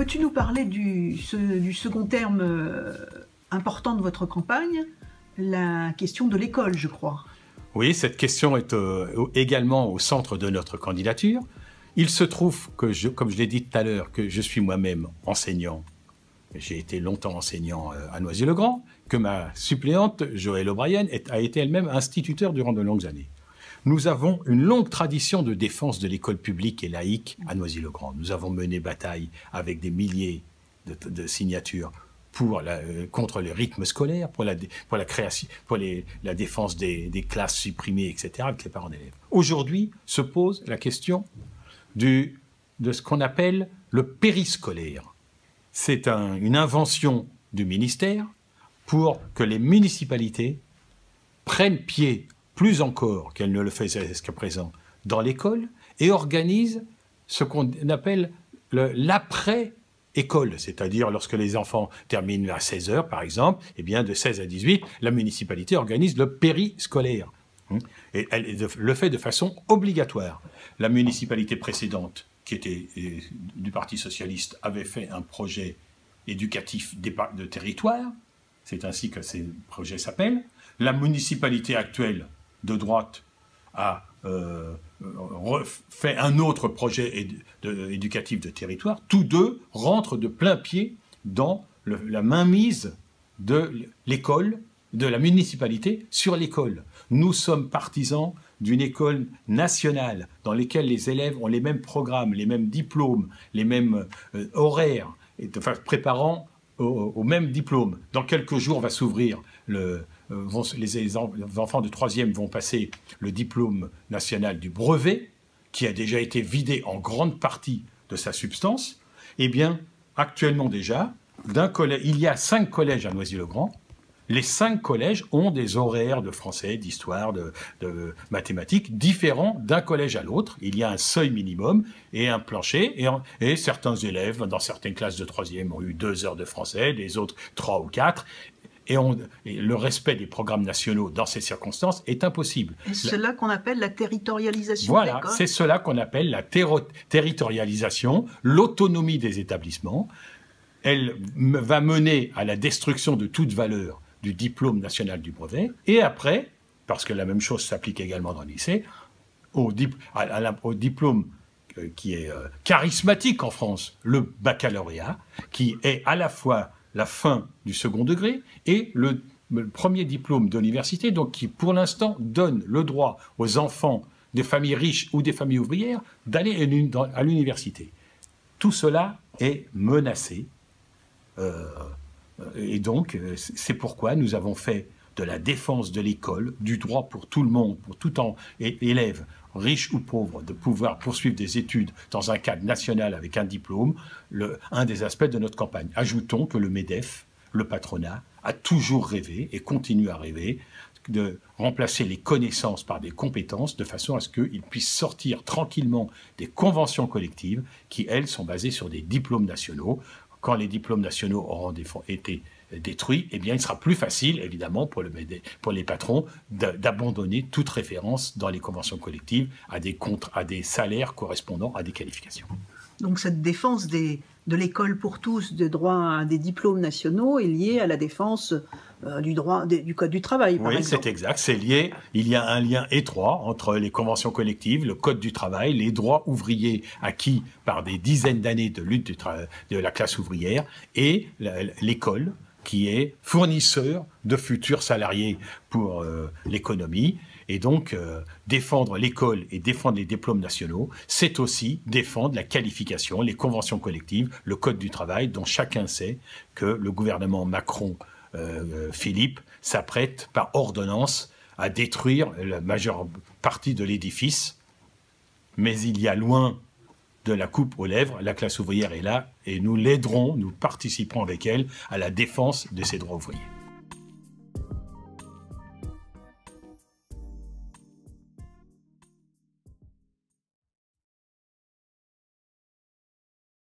peux-tu nous parler du, second terme euh, important de votre campagne, la question de l'école, je crois Oui, cette question est euh, également au centre de notre candidature. Il se trouve que, comme je l'ai dit tout à l'heure, que je suis moi-même enseignant. J'ai été longtemps enseignant euh, à Noisy-le-Grand, que ma suppléante, Joëlle O'Brien, a été elle-même instituteur durant de longues années. Nous avons une longue tradition de défense de l'école publique et laïque à Noisy-le-Grand. Nous avons mené bataille avec des milliers de, signatures euh, contre les rythmes scolaires, pour la, création, pour la défense des, classes supprimées, etc., avec les parents d'élèves. Aujourd'hui se pose la question de ce qu'on appelle le périscolaire. C'est un, une invention du ministère pour que les municipalités prennent pied plus encore qu'elle ne le faisait jusqu'à présent, dans l'école et organise ce qu'on appelle l'après-école, c'est-à-dire lorsque les enfants terminent à 16 heures, par exemple, et eh bien de 16 à 18, la municipalité organise le périscolaire. Hein, et elle le fait de façon obligatoire. La municipalité précédente, qui était euh, du Parti socialiste, avait fait un projet éducatif de territoire, c'est ainsi que ces projets s'appellent. La municipalité actuelle, de droite a euh, fait un autre projet éducatif de territoire, tous deux rentrent de plein pied dans la mainmise de l'école, de la municipalité sur l'école. Nous sommes partisans d'une école nationale dans laquelle les élèves ont les mêmes programmes, les mêmes diplômes, les mêmes euh, horaires, enfin, préparant au, même diplôme. Dans quelques jours va s'ouvrir le, euh, les, enfants de troisième vont passer le diplôme national du brevet, qui a déjà été vidé en grande partie de sa substance. Eh bien, actuellement déjà, il y a cinq collèges à Noisy-le-Grand. Les cinq collèges ont des horaires de français, d'histoire, de, mathématiques différents d'un collège à l'autre. Il y a un seuil minimum et un plancher. Et, et, certains élèves, dans certaines classes de troisième, ont eu deux heures de français, les autres trois ou quatre et, le respect des programmes nationaux dans ces circonstances est impossible. C'est cela qu'on appelle la territorialisation. Voilà, c'est cela qu'on appelle la territorialisation, l'autonomie des établissements. Elle va mener à la destruction de toute valeur du diplôme national du brevet, et après, parce que la même chose s'applique également dans le lycée, au, au diplôme euh, qui est euh, charismatique en France, le baccalauréat, qui est à la fois la fin du second degré et le, premier diplôme d'université, donc qui pour l'instant donne le droit aux enfants des familles riches ou des familles ouvrières d'aller à l'université. Tout cela est menacé. Euh, et donc, euh, c'est pourquoi nous avons fait de la défense de l'école, du droit pour tout le monde, pour tout élève, riche ou pauvre, de pouvoir poursuivre des études dans un cadre national avec un diplôme, un des aspects de notre campagne. Ajoutons que le MEDEF, le patronat, a toujours rêvé et continue à rêver de remplacer les connaissances par des compétences de façon à ce qu'ils puissent sortir tranquillement des conventions collectives qui, elles, sont basées sur des diplômes nationaux. Quand les diplômes nationaux auront été détruit, eh bien, il sera plus facile, évidemment, pour, le, pour les patrons d'abandonner toute référence dans les conventions collectives à des, contre, à des salaires correspondant à des qualifications. Donc cette défense des, de l'école pour tous, de droit à des diplômes nationaux, est liée à la défense euh, du droit du code du travail. Par oui, c'est exact. C'est lié. Il y a un lien étroit entre les conventions collectives, le code du travail, les droits ouvriers acquis par des dizaines d'années de lutte de la classe ouvrière et l'école qui est fournisseur de futurs salariés pour euh, l'économie. Et donc, euh, défendre l'école et défendre les diplômes nationaux, c'est aussi défendre la qualification, les conventions collectives, le code du travail, dont chacun sait que le gouvernement Macron-Philippe euh, s'apprête par ordonnance à détruire la majeure partie de l'édifice. Mais il y a loin de la coupe aux lèvres. La classe ouvrière est là et nous l'aiderons, nous participerons avec elle à la défense de ses droits ouvriers.